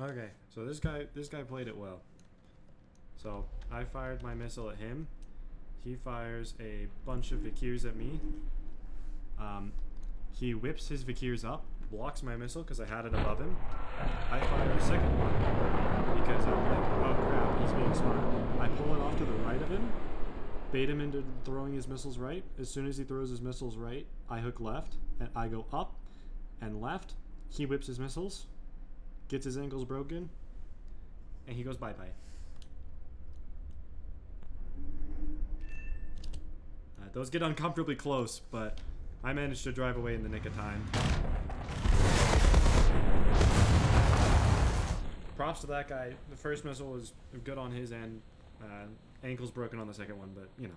Okay, so this guy this guy played it well. So I fired my missile at him. He fires a bunch of Vikhrs at me. Um, he whips his Vikhrs up, blocks my missile because I had it above him. I fire a second one because I'm like, oh crap, he's being smart. I pull it off to the right of him, bait him into throwing his missiles right. As soon as he throws his missiles right, I hook left and I go up and left. He whips his missiles, gets his ankles broken, and he goes bye bye. Uh, those get uncomfortably close, but I managed to drive away in the nick of time. Props to that guy. The first missile was good on his end. Uh, ankles broken on the second one, but you know.